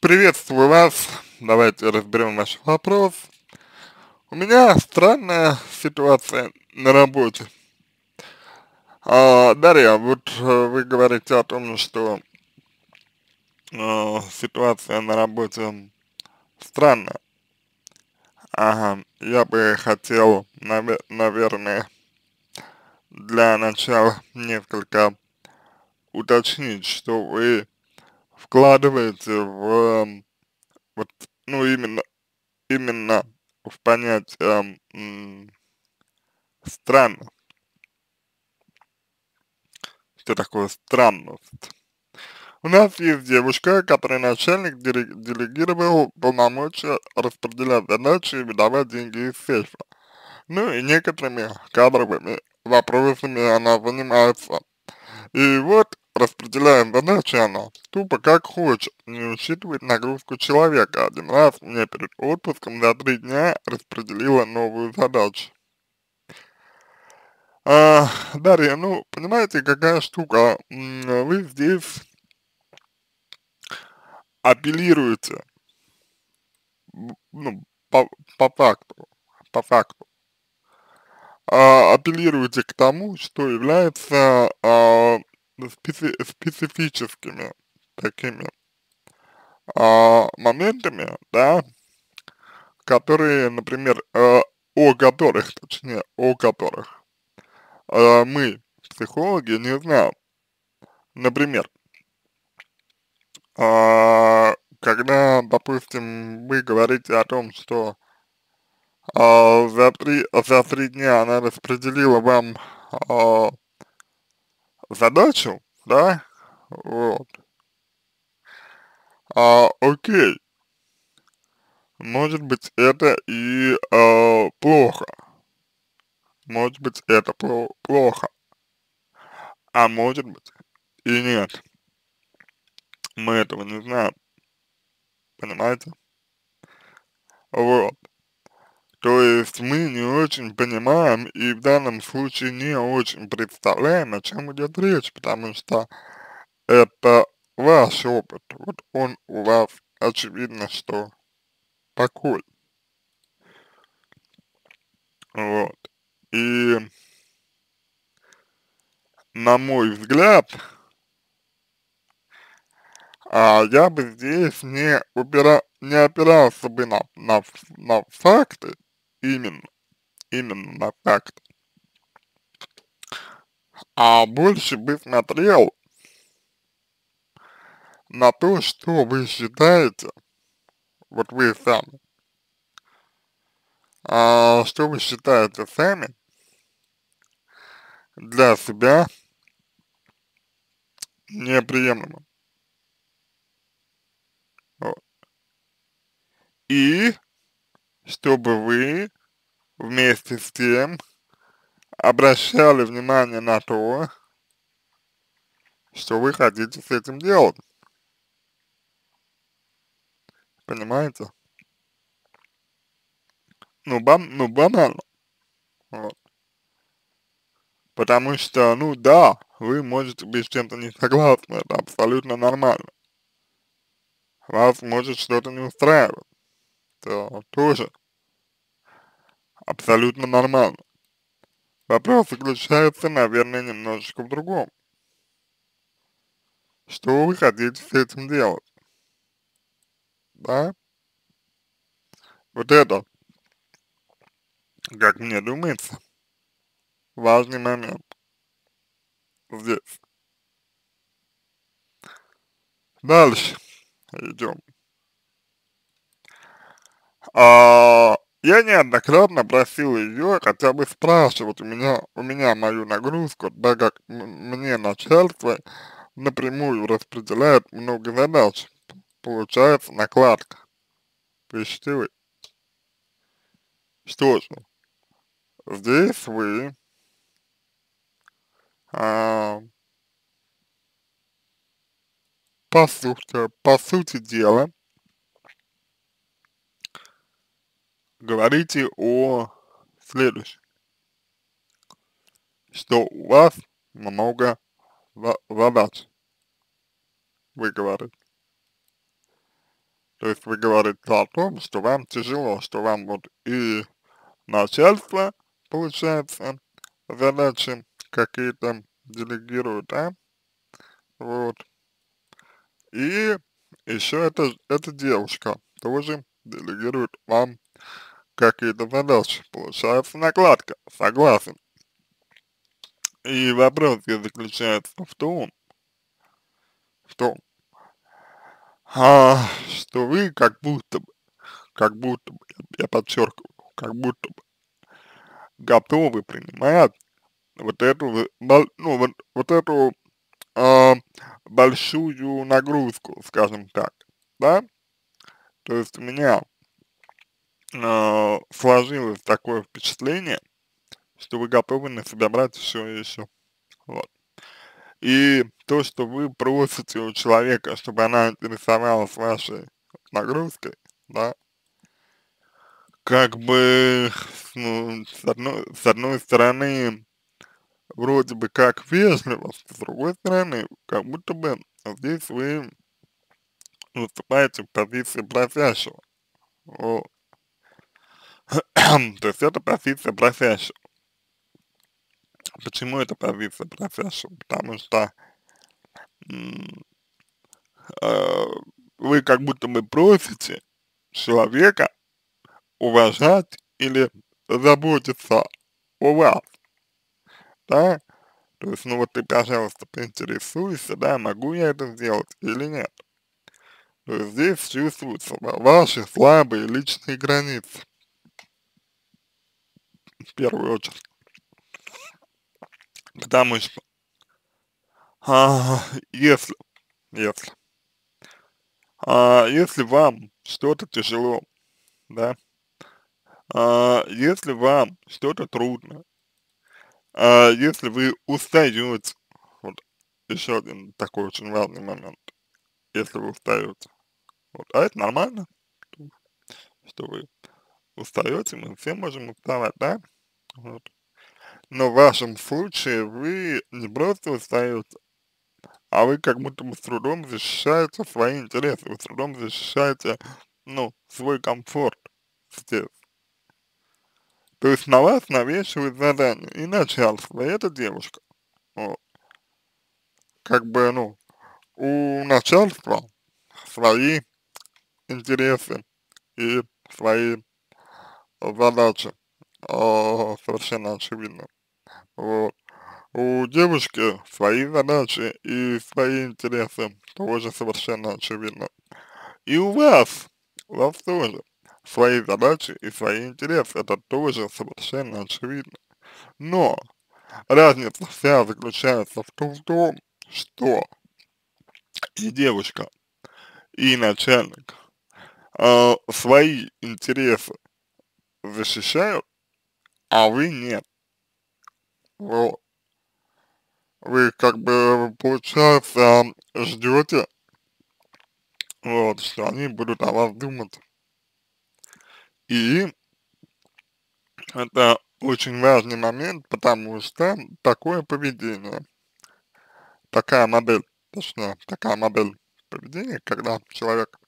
Приветствую вас. Давайте разберем ваш вопрос. У меня странная ситуация на работе. А, Дарья, вот э, вы говорите о том, что э, ситуация на работе странная. Ага, я бы хотел, наве наверное, для начала несколько уточнить, что вы вкладываете в вот, ну, именно, именно в понятие м, странно. Что такое странность? У нас есть девушка, которой начальник делегировал полномочия распределять задачи и выдавать деньги из сейфа. Ну и некоторыми кадровыми вопросами она занимается. И вот распределяет задачи она тупо как хочет, не учитывает нагрузку человека. Один раз мне перед отпуском за три дня распределила новую задачу. А, Дарья, ну, понимаете, какая штука, вы здесь апеллируете, ну, по, по факту, по факту, а, апеллируете к тому, что является а, специ специфическими такими а, моментами, да, которые, например, э, о которых, точнее, о которых э, мы, психологи, не знаем. Например, э, когда, допустим, вы говорите о том, что э, за, три, за три дня она распределила вам э, задачу, да, вот, а, окей, может быть это и э, плохо, может быть это пло плохо, а может быть и нет, мы этого не знаем, понимаете, вот. То есть мы не очень понимаем и в данном случае не очень представляем, о чем идет речь, потому что это ваш опыт, вот он у вас очевидно, что такой. Вот. И на мой взгляд, а, я бы здесь не, упира, не опирался бы на, на, на факты, именно, именно факт. А больше бы смотрел на то, что вы считаете, вот вы сами, а, что вы считаете сами для себя неприемлемым. Вот. И чтобы вы вместе с тем обращали внимание на то, что вы хотите с этим делать. Понимаете? Ну, бан, ну банально. Вот. Потому что, ну да, вы можете быть с чем-то не согласны, это абсолютно нормально. Вас может что-то не устраивать то тоже абсолютно нормально. Вопрос заключается, наверное, немножечко в другом. Что вы хотите с этим делать? Да? Вот это, как мне думается, важный момент здесь. Дальше идем. А, я неоднократно просил ее хотя бы спрашивать у меня, у меня мою нагрузку, так как мне начальство напрямую распределяет много задач. Получается накладка. Пишите вы. Что же, здесь вы а, по сути, по сути дела, говорите о следующем, что у вас много задач, вы говорите. То есть вы говорите о том, что вам тяжело, что вам вот и начальство, получается, задачи какие-то делегирует, да, вот, и еще эта, эта девушка тоже делегирует вам какие-то задачи, получается накладка, согласен. И вопрос заключается в том, в том, а, что вы как будто бы, как будто бы, я, я подчеркиваю, как будто бы готовы принимать вот эту, ну, вот, вот эту э, большую нагрузку, скажем так, да? То есть у меня э, сложилось такое впечатление, что вы готовы на себя брать еще и еще, вот. И то, что вы просите у человека, чтобы она интересовалась вашей нагрузкой, да, как бы, ну, с одной, с одной стороны, вроде бы как вежливо, с другой стороны, как будто бы здесь вы выступаете в позиции просящего. Вот. То есть это позиция просящего. Почему это позиция просящего? Потому что э, вы как будто бы просите человека уважать или заботиться о вас, да, то есть, ну вот ты, пожалуйста, поинтересуйся, да, могу я это сделать или нет. То есть здесь чувствуются ваши слабые личные границы, в первую очередь. Потому что, а, если, если, а, если вам что-то тяжело, да, а, если вам что-то трудно, а, если вы устаете, вот еще один такой очень важный момент, если вы устаете, вот, а это нормально, что вы устаете, мы все можем уставать, да, вот. Но в вашем случае вы не просто устаете, а вы как будто бы с трудом защищаете свои интересы, вы с трудом защищаете, ну, свой комфорт здесь. То есть на вас навешивают задание и начальство, и эта девушка. Вот. Как бы, ну, у начальства свои интересы и свои задачи, совершенно очевидно. Вот. У девушки свои задачи и свои интересы, тоже совершенно очевидно. И у вас, у вас тоже свои задачи и свои интересы, это тоже совершенно очевидно. Но разница вся заключается в том, в том что и девушка, и начальник э, свои интересы защищают, а вы нет. Вот. Вы как бы, получается, ждете, вот, что они будут о вас думать. И это очень важный момент, потому что такое поведение, такая модель, точнее, такая модель поведения, когда человек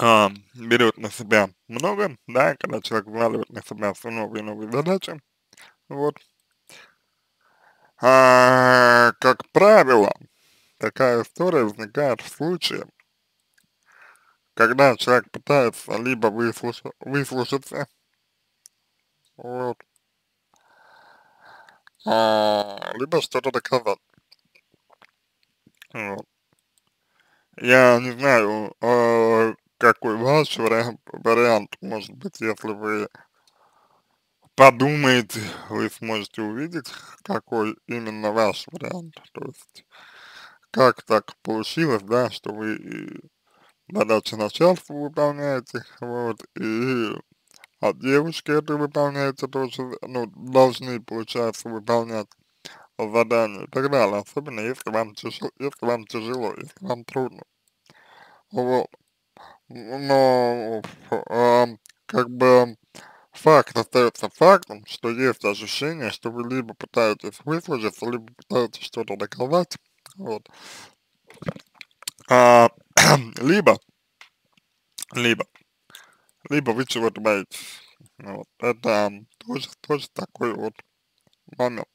а, берет на себя много, да, когда человек взваливает на себя все новые и новые задачи, вот, а, как правило, такая история возникает в случае, когда человек пытается либо выслушать, выслушаться, вот, а, либо что-то доказать. Вот. Я не знаю, э, какой ваш вариант, может быть, если вы подумаете, вы сможете увидеть, какой именно ваш вариант, то есть, как так получилось, да, что вы задачи начальства выполняете, вот, и от девушки это выполняете тоже, ну, должны, получается, выполнять задания и так далее, особенно если вам тяжело, если вам тяжело, если вам трудно, вот, но, э, как бы, факт остается фактом, что есть ощущение, что вы либо пытаетесь выслужиться, либо пытаетесь что-то доказать, вот, а, либо, либо, либо вы чего-то боитесь. Вот, это тоже, тоже такой вот момент.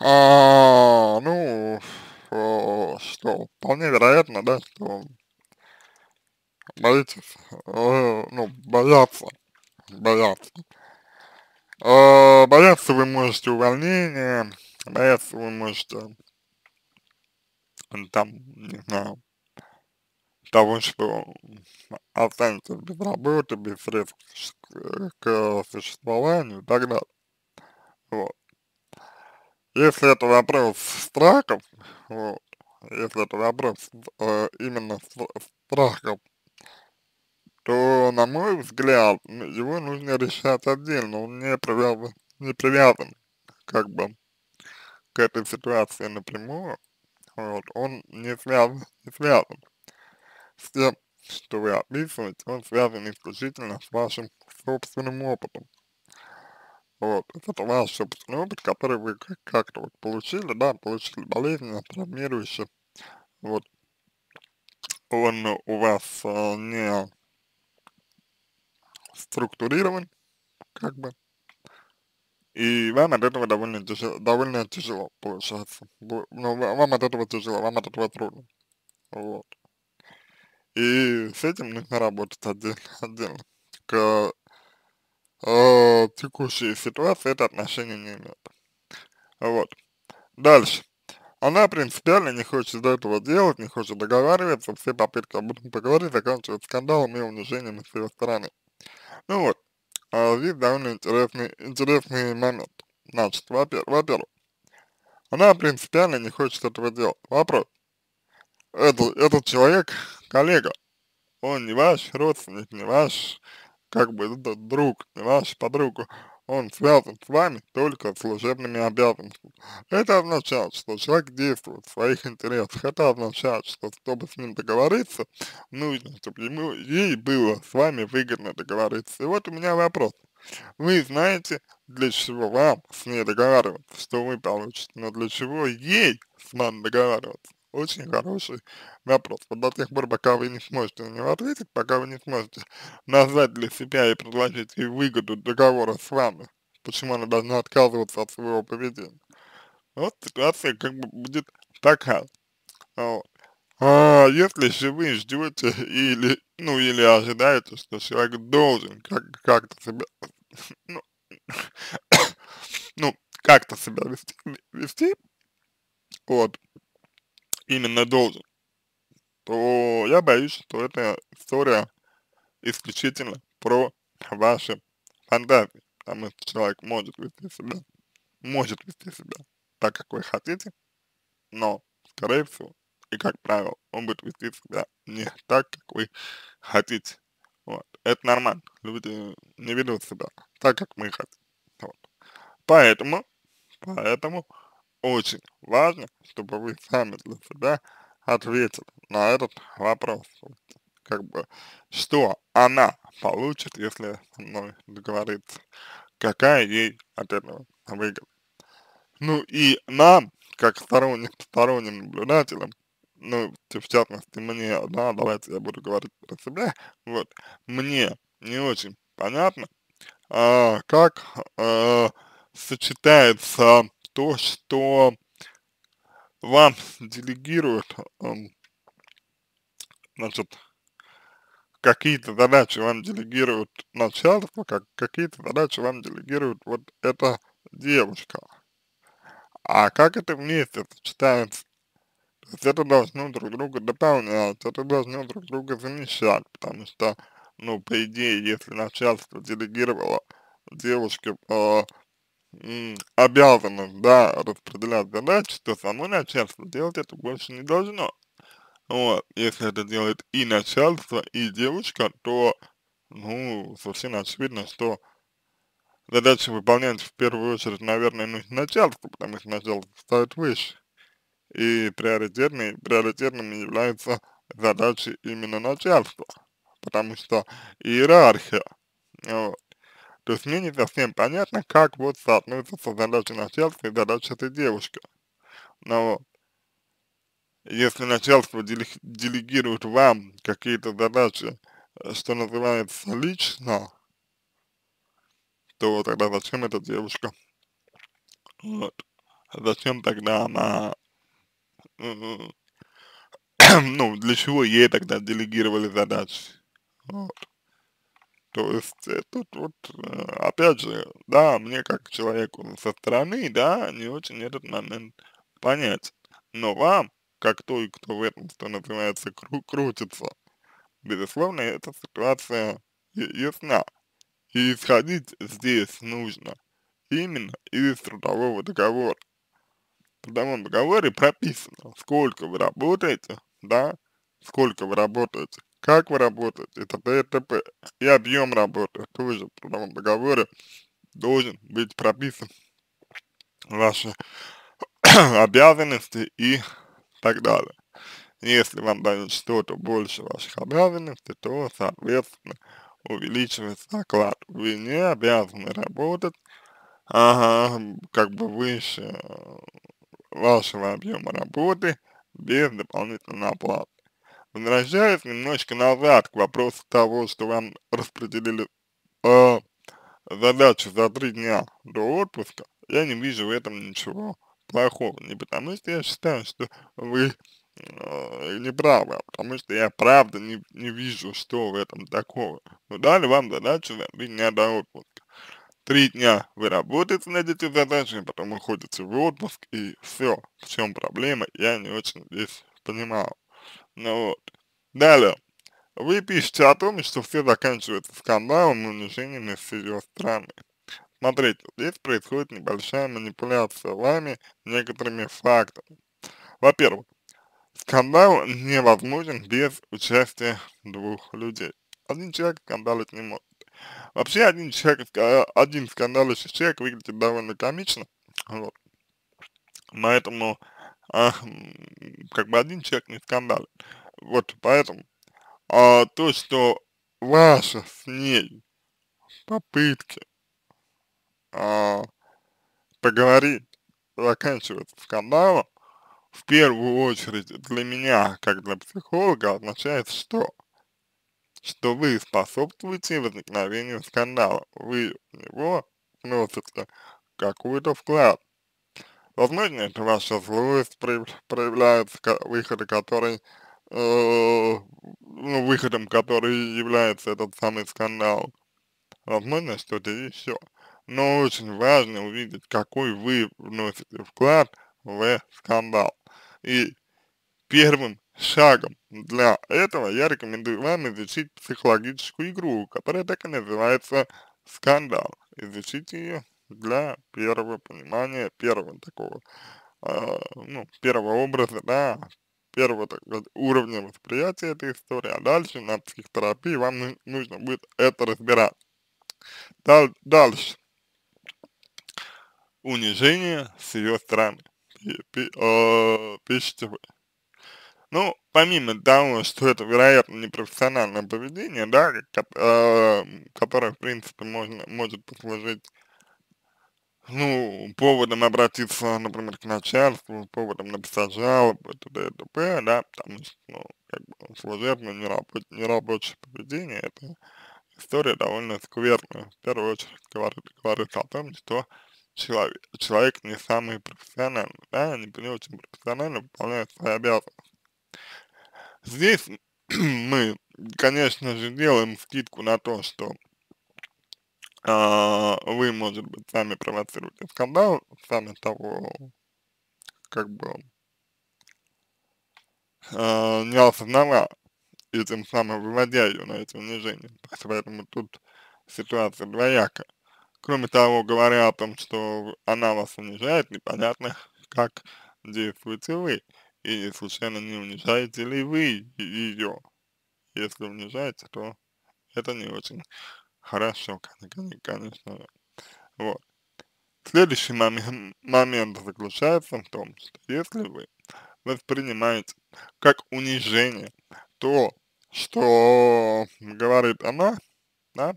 А, ну, что, вполне вероятно, да, что боитесь, э, ну, бояться, бояться. Э, бояться вы можете увольнения, бояться вы можете, там, не знаю, того, что останетесь без работы, без средств к существованию и так далее. Вот. Если это вопрос страхов, вот, если это вопрос э, именно страхов, то, на мой взгляд, его нужно решать отдельно, он не привязан, не привязан как бы к этой ситуации напрямую, вот, он не связан, не связан с тем, что вы описываете, он связан исключительно с вашим собственным опытом. Вот, это ваш собственный опыт, который вы как-то вот получили, да, получили болезненно, травмирующий, вот, он у вас а, не структурирован, как бы, и вам от этого довольно тяжело, довольно тяжело получается, ну, вам от этого тяжело, вам от этого трудно, вот. И с этим нужно работать отдельно, отдельно. К э, текущей ситуации это отношение не имеет. Вот. Дальше. Она принципиально не хочет этого делать, не хочет договариваться, все попытки об этом поговорить заканчиваются скандалом и унижением с ее стороны. Ну вот, а здесь довольно интересный, интересный момент. Значит, во-первых, во она принципиально не хочет этого делать. Вопрос. Это, этот человек, коллега, он не ваш родственник, не ваш как бы друг, не ваш подруга, он связан с вами только служебными обязанностями. Это означает, что человек действует в своих интересах. Это означает, что чтобы с ним договориться, нужно, чтобы ему, ей было с вами выгодно договориться. И вот у меня вопрос. Вы знаете, для чего вам с ней договариваться, что вы получите, но для чего ей с вами договариваться? Очень хороший вопрос. Вот до тех пор, пока вы не сможете на него ответить, пока вы не сможете назвать для себя и предложить ей выгоду договора с вами, почему она должна отказываться от своего поведения. Вот ситуация как бы будет такая. Вот. А если же вы ждете или, ну, или ожидаете, что человек должен как- как-то себя, ну, ну, как-то себя вести, вести, вот, именно должен, то я боюсь, что эта история исключительно про ваши фантазии, потому что человек может вести себя, может вести себя так, как вы хотите, но, скорее всего, и как правило, он будет вести себя не так, как вы хотите. Вот. Это нормально. Люди не ведут себя так, как мы хотим. Вот. Поэтому, поэтому очень важно, чтобы вы сами для себя ответили на этот вопрос. Как бы, что она получит, если со мной договорится, какая ей от этого выгода. Ну и нам, как сторонним, сторонним наблюдателям, ну, в частности, мне, да, давайте я буду говорить про себя, вот, мне не очень понятно, а, как а, сочетается то, что вам делегируют, значит, какие-то задачи вам делегируют начальство, как какие-то задачи вам делегирует вот эта девушка. А как это вместе сочетается? То есть это должно друг друга дополнять, это должно друг друга замещать, потому что, ну, по идее, если начальство делегировало девушке э, обязано, да, распределять задачи, то само начальство делать это больше не должно. Вот, если это делает и начальство, и девушка, то, ну, совершенно очевидно, что задачи выполнять в первую очередь, наверное, нужно начальство, потому что начальство ставит выше. И приоритетной, приоритетными являются задачи именно начальства, потому что иерархия, вот, то есть мне не совсем понятно, как вот соотносится задача начальства и задача этой девушки. Вот. если начальство делегирует вам какие-то задачи, э, что называется, лично, то тогда зачем эта девушка? Вот. Зачем тогда она, ну, для чего ей тогда делегировали задачи? Вот. То есть, э, тут вот, э, опять же, да, мне как человеку со стороны, да, не очень этот момент понятен. Но вам, как той, кто в этом, что называется, кру крутится, безусловно, эта ситуация ясна. И исходить здесь нужно именно из трудового договора. В трудовом договоре прописано, сколько вы работаете, да, сколько вы работаете, как вы работаете, и т.д. и т.п. И объем работы тоже в трудовом договоре должен быть прописан. Ваши обязанности и так далее. Если вам дают что-то больше ваших обязанностей, то, соответственно, увеличивается оклад. Вы не обязаны работать, ага, как бы выше вашего объема работы без дополнительной оплаты. Возвращаясь немножко назад к вопросу того, что вам распределили э, задачу за три дня до отпуска, я не вижу в этом ничего плохого. Не потому что я считаю, что вы э, не правы, а потому что я правда не, не вижу, что в этом такого. Но дали вам задачу за три дня до отпуска. Три дня вы работаете над этими задачами, потом уходите в отпуск, и все. В чем проблема, я не очень здесь понимаю. Ну вот. Далее. Вы пишете о том, что все заканчивается скандалом и унижением с ее стороны. Смотрите, здесь происходит небольшая манипуляция вами некоторыми фактами. Во-первых, скандал невозможен без участия двух людей. Один человек скандалить не может. Вообще один человек, один скандалищий человек выглядит довольно комично. Вот. Поэтому а, как бы один человек не скандалит. Вот поэтому а, то, что ваша с ней попытки а, поговорить заканчивается скандалом, в первую очередь для меня, как для психолога, означает что? Что вы способствуете возникновению скандала. Вы в него вносите какой-то вклад. Возможно, это ваша злость проявляется, выходы которой, э, ну, выходом который является этот самый скандал. Возможно, что-то еще. Но очень важно увидеть, какой вы вносите вклад в скандал. И первым шагом для этого я рекомендую вам изучить психологическую игру, которая так и называется скандал. Изучите ее для первого понимания, первого такого, э, ну, первого образа, да, первого так сказать, уровня восприятия этой истории, а дальше на психотерапии вам нужно будет это разбирать. Дал дальше. Унижение с ее стороны. Э, пишите вы. Ну, помимо того, что это, вероятно, непрофессиональное поведение, да, э, которое, в принципе, можно, может послужить ну, поводом обратиться, например, к начальству, поводом написать жалобу, т.д. и т.п., да, потому что, ну, как бы, служебное нерабочее, нерабочее поведение, это история довольно скверная. В первую очередь говорит, говорит о том, что человек, человек не самый профессиональный, да, не, не очень профессионально выполняет свои обязанности. Здесь мы, конечно же, делаем скидку на то, что а, вы, может быть, сами провоцируете скандал, сами того, как бы, а, не осознавая, и тем самым выводя ее на эти унижения. Поэтому тут ситуация двояка. Кроме того, говоря о том, что она вас унижает, непонятно, как действуете вы. И случайно не унижаете ли вы ее. Если унижаете, то это не очень Хорошо, конечно. Вот. Следующий момент, заключается в том, что если вы воспринимаете как унижение то, что говорит она, да,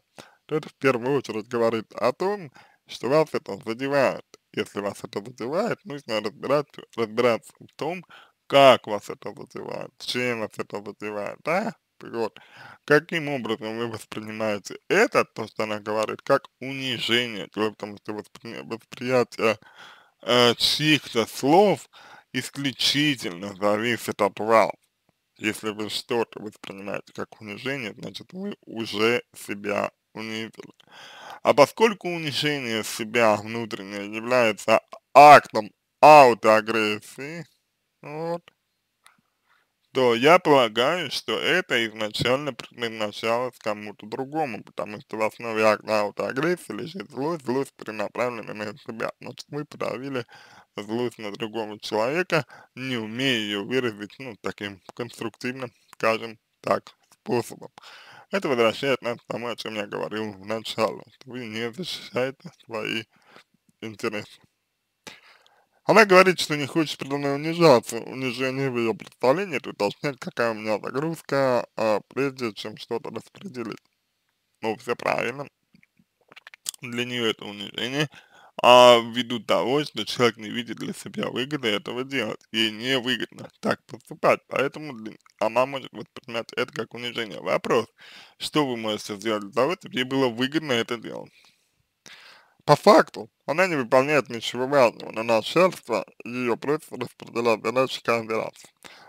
то это в первую очередь говорит о том, что вас это задевает. Если вас это задевает, нужно разбирать, разбираться в том, как вас это задевает, чем вас это задевает, да? Вот. Каким образом вы воспринимаете это, то, что она говорит, как унижение, потому что воспри восприятие э, чьих-то слов исключительно зависит от вас. Если вы что-то воспринимаете как унижение, значит вы уже себя унизили. А поскольку унижение себя внутреннее является актом аутоагрессии, вот, то я полагаю, что это изначально предназначалось кому-то другому, потому что в основе акта аутоагрессии лежит злость, злость перенаправлена на себя. Значит, мы подавили злость на другого человека, не умея ее выразить, ну, таким конструктивным, скажем так, способом. Это возвращает нас к тому, о чем я говорил в начале, что вы не защищаете свои интересы. Она говорит, что не хочет предо мной унижаться. Унижение в ее представлении это уточнять, какая у меня загрузка, а, прежде чем что-то распределить. Ну, все правильно. Для нее это унижение, а ввиду того, что человек не видит для себя выгоды этого делать. Ей не выгодно так поступать, поэтому для, она может воспринимать это как унижение. Вопрос, что вы можете сделать для того, чтобы ей было выгодно это делать? По факту, она не выполняет ничего важного, но начальство ее просит распределять задачи каждый раз.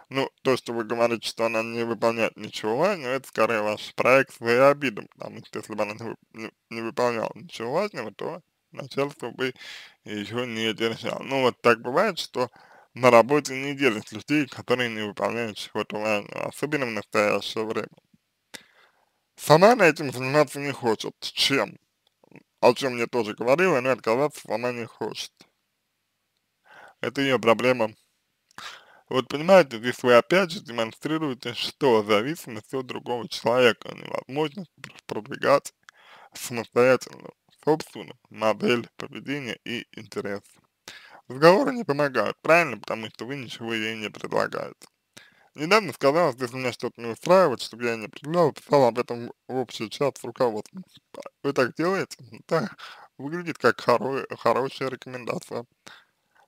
Ну, то, что вы говорите, что она не выполняет ничего важного, это скорее ваш проект своей обиды, потому что если бы она не, не, выполняла ничего важного, то начальство бы ее не держало. Ну, вот так бывает, что на работе не делят людей, которые не выполняют чего-то важного, особенно в настоящее время. Сама она этим заниматься не хочет. Чем? О чем мне тоже говорила, но отказаться она не хочет. Это ее проблема. Вот понимаете, здесь вы опять же демонстрируете, что зависимость от другого человека, невозможно продвигать самостоятельно собственную модель поведения и интересов. Разговоры не помогают, правильно, потому что вы ничего ей не предлагаете. Недавно сказала, что если меня что-то не устраивает, чтобы я не определял, писала об этом в общий чат с руководством. Вы так делаете? Да, выглядит как хоро хорошая рекомендация.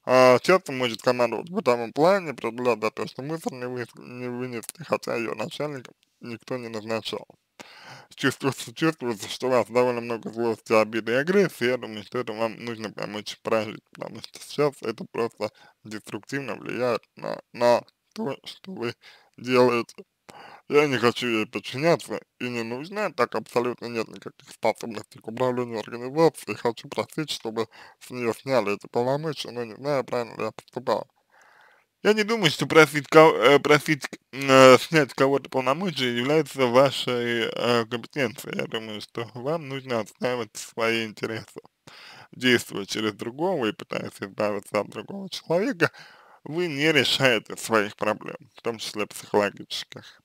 А, часто может командовать в этом плане, за то, что мысль не, вы, не вынесли, хотя ее начальник никто не назначал. Чувствуется, чувствуется, что у вас довольно много злости, обиды и агрессии, я думаю, что это вам нужно помочь прожить, потому что сейчас это просто деструктивно влияет на, на то, что вы делаете. Я не хочу ей подчиняться и не нужна, так абсолютно нет никаких способностей к управлению организацией. Хочу просить, чтобы с нее сняли эти полномочия, но не знаю, правильно ли я поступал. Я не думаю, что просить, э, просить э, снять кого-то полномочия является вашей э, компетенцией. Я думаю, что вам нужно отстаивать свои интересы. Действуя через другого и пытаясь избавиться от другого человека, вы не решаете своих проблем, в том числе психологических.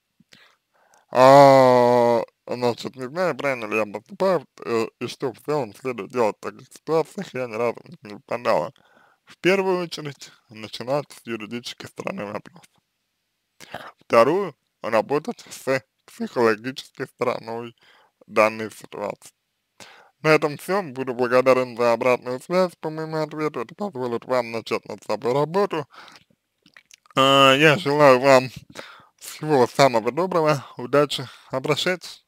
А, значит, не знаю, правильно ли я поступаю, э, и что в целом следует делать в таких ситуациях, я ни разу не выпадала. В первую очередь, начинать с юридической стороны вопроса. Вторую, работать с психологической стороной данной ситуации. На этом все. Буду благодарен за обратную связь по моему ответу. Это позволит вам начать над собой работу. А, я желаю вам всего самого доброго, удачи, обращайтесь.